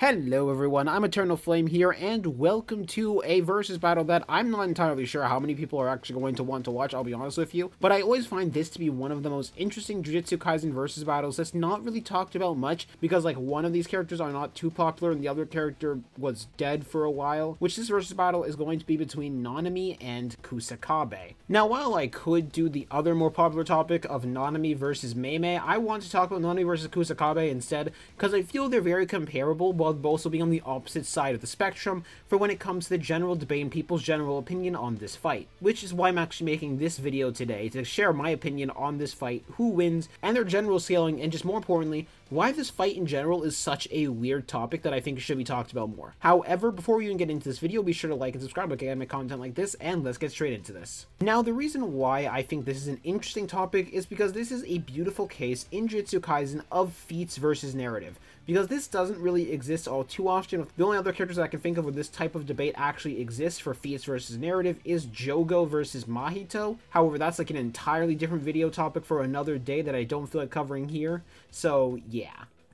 Hello everyone, I'm Eternal Flame here, and welcome to a versus battle that I'm not entirely sure how many people are actually going to want to watch, I'll be honest with you, but I always find this to be one of the most interesting Jujutsu Kaisen versus battles that's not really talked about much, because like one of these characters are not too popular and the other character was dead for a while, which this versus battle is going to be between Nanami and Kusakabe. Now while I could do the other more popular topic of Nanami versus Meimei, I want to talk about Nanami versus Kusakabe instead, because I feel they're very comparable, while also being on the opposite side of the spectrum for when it comes to the general debate and people's general opinion on this fight. Which is why I'm actually making this video today, to share my opinion on this fight, who wins, and their general scaling, and just more importantly, why this fight in general is such a weird topic that I think should be talked about more. However, before we even get into this video, be sure to like and subscribe to get my content like this, and let's get straight into this. Now, the reason why I think this is an interesting topic is because this is a beautiful case in Jujutsu Kaisen of feats versus narrative because this doesn't really exist all too often. The only other characters I can think of where this type of debate actually exists for feats versus narrative is Jogo versus Mahito. However, that's like an entirely different video topic for another day that I don't feel like covering here. So, yeah.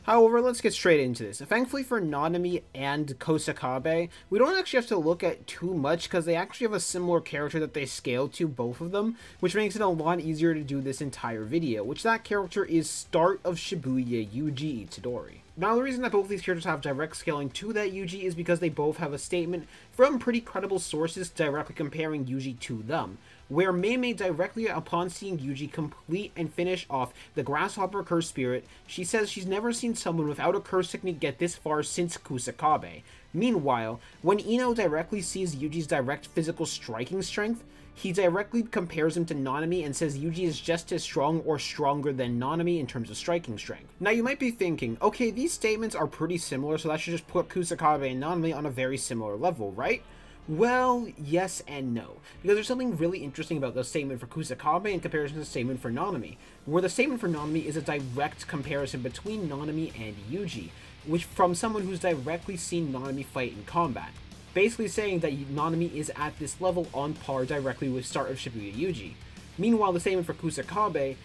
However, let's get straight into this. Thankfully for Nanami and Kusakabe, we don't actually have to look at too much because they actually have a similar character that they scale to both of them, which makes it a lot easier to do this entire video, which that character is Start of Shibuya Yuji Itadori. Now, the reason that both these characters have direct scaling to that Yuji is because they both have a statement from pretty credible sources directly comparing Yuji to them, where Meimei directly upon seeing Yuji complete and finish off the Grasshopper Curse Spirit, she says she's never seen someone without a curse technique get this far since Kusakabe. Meanwhile, when Ino directly sees Yuji's direct physical striking strength, he directly compares him to Nanami and says Yuji is just as strong or stronger than Nanami in terms of striking strength. Now you might be thinking, okay, these statements are pretty similar, so that should just put Kusakabe and Nanami on a very similar level, right? Well, yes and no, because there's something really interesting about the statement for Kusakabe in comparison to the statement for Nanami, where the statement for Nanami is a direct comparison between Nanami and Yuji, which from someone who's directly seen Nanami fight in combat basically saying that Nanami is at this level on par directly with start of Shibuya Yuji. Meanwhile, the same for Kusakabe,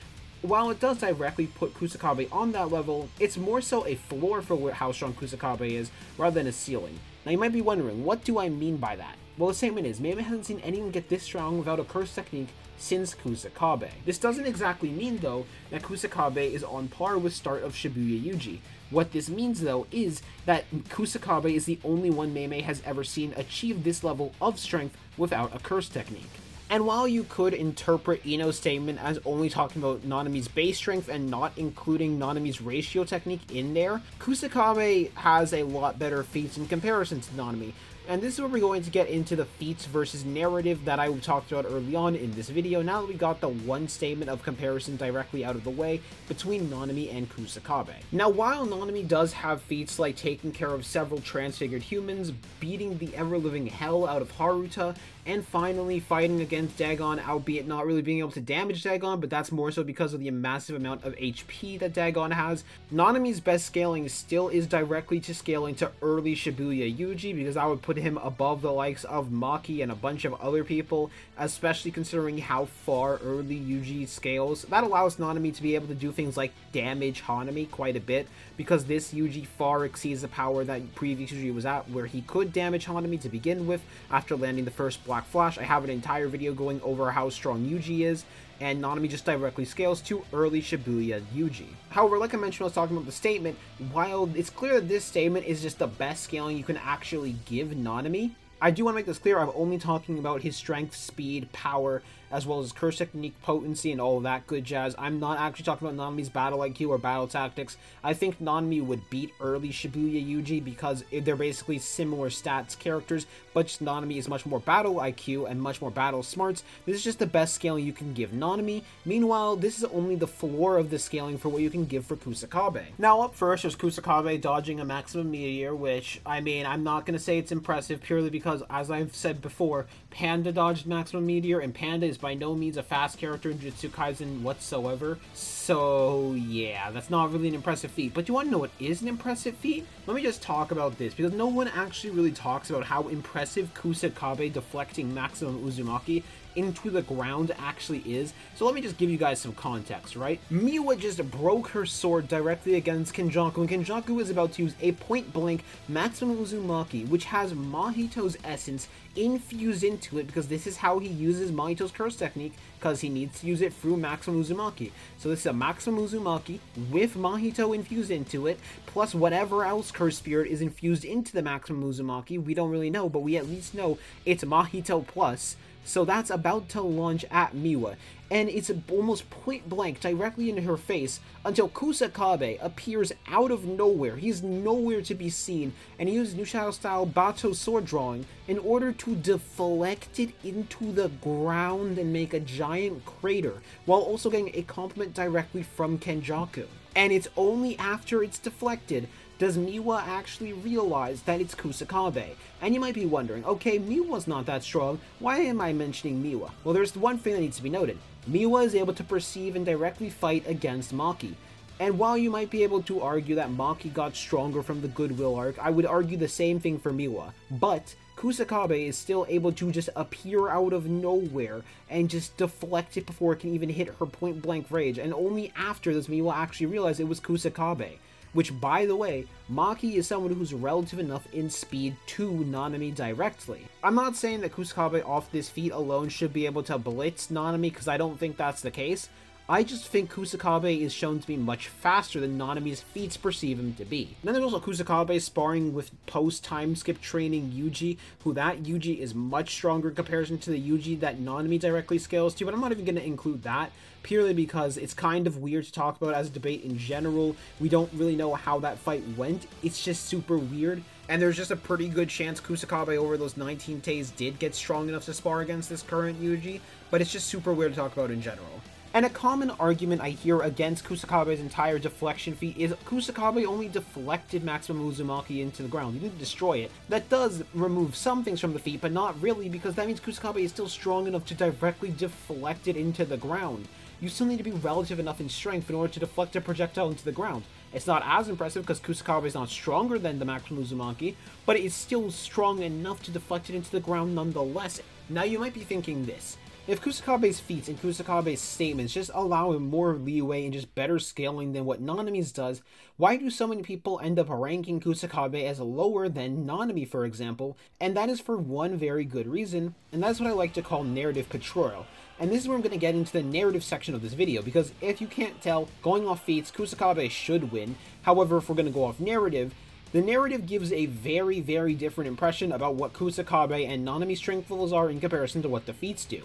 while it does directly put Kusakabe on that level, it's more so a floor for how strong Kusakabe is rather than a ceiling. Now you might be wondering, what do I mean by that? Well, the statement is, Meimei hasn't seen anyone get this strong without a curse technique since Kusakabe. This doesn't exactly mean, though, that Kusakabe is on par with start of Shibuya Yuji. What this means, though, is that Kusakabe is the only one Meimei has ever seen achieve this level of strength without a curse technique. And while you could interpret Ino's statement as only talking about Nanami's base strength and not including Nanami's ratio technique in there, Kusakabe has a lot better feats in comparison to Nanami, and this is where we're going to get into the feats versus narrative that I talked about early on in this video, now that we got the one statement of comparison directly out of the way between Nanami and Kusakabe. Now, while Nanami does have feats like taking care of several transfigured humans, beating the ever-living hell out of Haruta, and finally fighting against Dagon, albeit not really being able to damage Dagon, but that's more so because of the massive amount of HP that Dagon has. Nanami's best scaling still is directly to scaling to early Shibuya Yuji, because I would put him above the likes of Maki and a bunch of other people, especially considering how far early Yuji scales. That allows Nanami to be able to do things like damage Hanami quite a bit, because this Yuji far exceeds the power that previous Yuji was at, where he could damage Hanami to begin with after landing the first Black Flash. I have an entire video going over how strong Yuji is, and Nanami just directly scales to early Shibuya Yuji. However, like I mentioned I was talking about the statement, while it's clear that this statement is just the best scaling you can actually give Nanami, I do want to make this clear, I'm only talking about his strength, speed, power, as well as curse technique, potency, and all that good jazz. I'm not actually talking about Nanami's battle IQ or battle tactics. I think Nanami would beat early Shibuya Yuji because they're basically similar stats characters, but just Nanami is much more battle IQ and much more battle smarts. This is just the best scaling you can give Nanami. Meanwhile, this is only the floor of the scaling for what you can give for Kusakabe. Now up first is Kusakabe dodging a maximum meteor, which, I mean, I'm not going to say it's impressive purely because, as I've said before, Panda dodged maximum meteor, and Panda is by no means a fast character in Jujutsu Kaisen whatsoever. So yeah, that's not really an impressive feat. But you want to know what is an impressive feat? Let me just talk about this, because no one actually really talks about how impressive Kusakabe deflecting Maximum Uzumaki into the ground actually is. So let me just give you guys some context, right? Miwa just broke her sword directly against Kenjaku, and Kenjaku is about to use a point-blank Maximum Uzumaki, which has Mahito's essence infused into it because this is how he uses Mahito's curse technique because he needs to use it through Maximum Uzumaki. So this is a Maximum Uzumaki with Mahito infused into it, plus whatever else curse spirit is infused into the Maximum Uzumaki. We don't really know, but we at least know it's Mahito plus. So that's about to launch at Miwa, and it's almost point blank directly into her face until Kusakabe appears out of nowhere. He's nowhere to be seen, and he uses New Shadow style Batto sword drawing in order to deflect it into the ground and make a giant crater, while also getting a compliment directly from Kenjaku. And it's only after it's deflected does Miwa actually realize that it's Kusakabe? And you might be wondering, okay, Miwa's not that strong, why am I mentioning Miwa? Well, there's one thing that needs to be noted. Miwa is able to perceive and directly fight against Maki. And while you might be able to argue that Maki got stronger from the Goodwill arc, I would argue the same thing for Miwa. But Kusakabe is still able to just appear out of nowhere and just deflect it before it can even hit her point blank rage, and only after does Miwa actually realize it was Kusakabe which by the way, Maki is someone who's relative enough in speed to Nanami directly. I'm not saying that Kusakabe off this feat alone should be able to blitz Nanami because I don't think that's the case, I just think Kusakabe is shown to be much faster than Nanami's feats perceive him to be. Then there's also Kusakabe sparring with post-time skip training Yuji, who that Yuji is much stronger in comparison to the Yuji that Nanami directly scales to, but I'm not even going to include that, purely because it's kind of weird to talk about as a debate in general. We don't really know how that fight went. It's just super weird. And there's just a pretty good chance Kusakabe over those 19 days did get strong enough to spar against this current Yuji, but it's just super weird to talk about in general. And a common argument I hear against Kusakabe's entire deflection feat is Kusakabe only deflected Maximum Uzumaki into the ground. He didn't destroy it. That does remove some things from the feat, but not really, because that means Kusakabe is still strong enough to directly deflect it into the ground. You still need to be relative enough in strength in order to deflect a projectile into the ground. It's not as impressive because Kusakabe is not stronger than the Maximum Uzumaki, but it's still strong enough to deflect it into the ground nonetheless. Now you might be thinking this. If Kusakabe's feats and Kusakabe's statements just allow him more leeway and just better scaling than what Nanami's does, why do so many people end up ranking Kusakabe as lower than Nanami, for example? And that is for one very good reason, and that's what I like to call narrative control. And this is where I'm going to get into the narrative section of this video, because if you can't tell, going off feats, Kusakabe should win. However, if we're going to go off narrative, the narrative gives a very, very different impression about what Kusakabe and Nanami's strength levels are in comparison to what the feats do.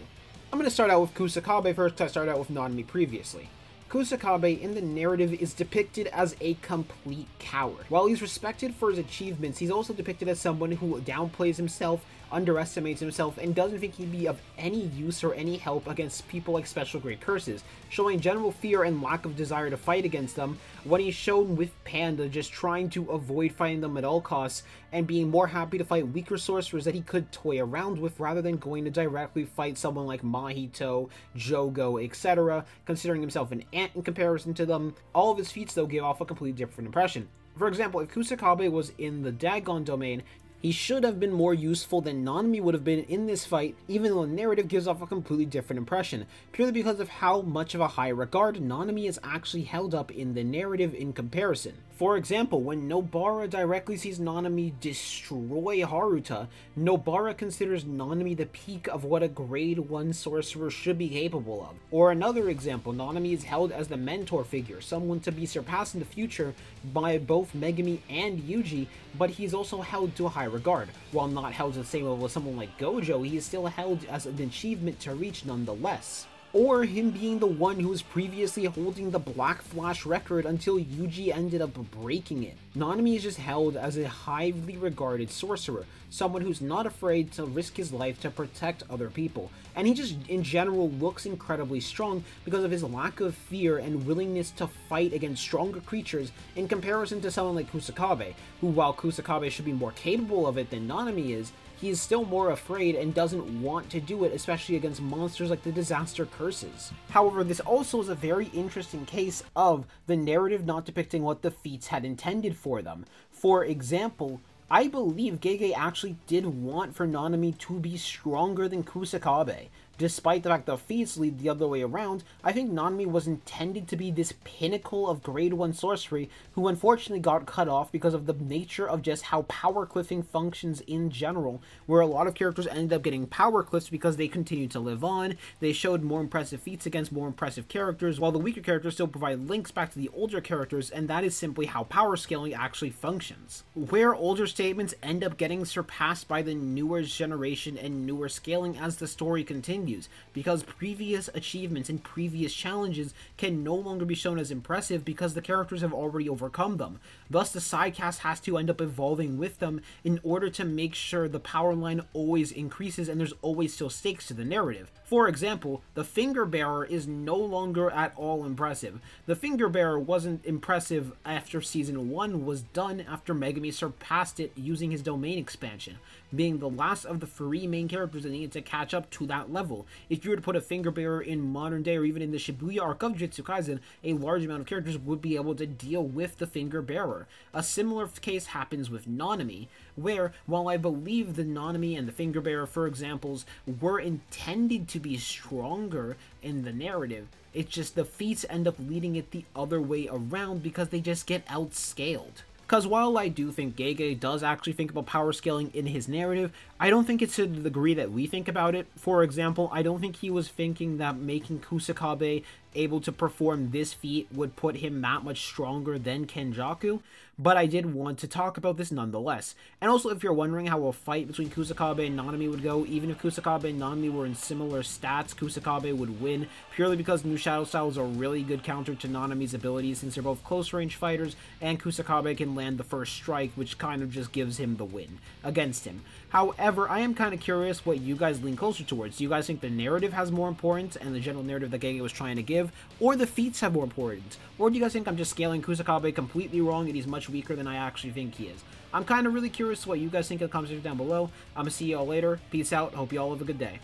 I'm going to start out with Kusakabe first, I started out with Nanami previously. Kusakabe in the narrative is depicted as a complete coward. While he's respected for his achievements, he's also depicted as someone who downplays himself underestimates himself and doesn't think he'd be of any use or any help against people like Special Great Curses, showing general fear and lack of desire to fight against them, when he's shown with Panda just trying to avoid fighting them at all costs, and being more happy to fight weaker sorcerers that he could toy around with rather than going to directly fight someone like Mahito, Jogo, etc., considering himself an ant in comparison to them. All of his feats though give off a completely different impression. For example, if Kusakabe was in the Dagon domain, he should have been more useful than Nanami would have been in this fight, even though the narrative gives off a completely different impression, purely because of how much of a high regard Nanami is actually held up in the narrative in comparison. For example, when Nobara directly sees Nanami destroy Haruta, Nobara considers Nanami the peak of what a grade 1 sorcerer should be capable of. Or another example, Nanami is held as the mentor figure, someone to be surpassed in the future by both Megumi and Yuji, but he's also held to a high regard. While not held to the same level as someone like Gojo, he is still held as an achievement to reach nonetheless or him being the one who was previously holding the Black Flash record until Yuji ended up breaking it. Nanami is just held as a highly regarded sorcerer, someone who's not afraid to risk his life to protect other people, and he just in general looks incredibly strong because of his lack of fear and willingness to fight against stronger creatures in comparison to someone like Kusakabe, who while Kusakabe should be more capable of it than Nanami is, he is still more afraid and doesn't want to do it, especially against monsters like the Disaster Curses. However, this also is a very interesting case of the narrative not depicting what the feats had intended for them. For example, I believe Gege actually did want for Nanami to be stronger than Kusakabe. Despite the fact the feats lead the other way around, I think Nanami was intended to be this pinnacle of grade 1 sorcery who unfortunately got cut off because of the nature of just how power cliffing functions in general, where a lot of characters ended up getting power cliffs because they continued to live on, they showed more impressive feats against more impressive characters, while the weaker characters still provide links back to the older characters, and that is simply how power scaling actually functions. Where older statements end up getting surpassed by the newer generation and newer scaling as the story continues, continues, because previous achievements and previous challenges can no longer be shown as impressive because the characters have already overcome them. Thus, the sidecast has to end up evolving with them in order to make sure the power line always increases and there's always still stakes to the narrative. For example, the Finger Bearer is no longer at all impressive. The Finger Bearer wasn't impressive after Season 1 was done after Megumi surpassed it using his domain expansion, being the last of the three main characters that needed to catch up to that level. If you were to put a Finger Bearer in modern day or even in the Shibuya arc of Jujutsu Kaisen, a large amount of characters would be able to deal with the Finger Bearer. A similar case happens with Nanami, where, while I believe the Nanami and the Finger Bearer, for examples, were intended to to be stronger in the narrative. It's just the feats end up leading it the other way around because they just get outscaled. Because while I do think Gege does actually think about power scaling in his narrative, I don't think it's to the degree that we think about it. For example, I don't think he was thinking that making Kusakabe able to perform this feat would put him that much stronger than Kenjaku, but I did want to talk about this nonetheless. And also, if you're wondering how a fight between Kusakabe and Nanami would go, even if Kusakabe and Nanami were in similar stats, Kusakabe would win, purely because New Shadow Style is a really good counter to Nanami's abilities since they're both close-range fighters, and Kusakabe can land the first strike, which kind of just gives him the win against him. However, I am kind of curious what you guys lean closer towards. Do you guys think the narrative has more importance and the general narrative that Gege was trying to give, or the feats have more importance? Or do you guys think I'm just scaling Kusakabe completely wrong and he's much weaker than I actually think he is? I'm kind of really curious what you guys think in the comments down below. I'm going to see you all later. Peace out. Hope you all have a good day.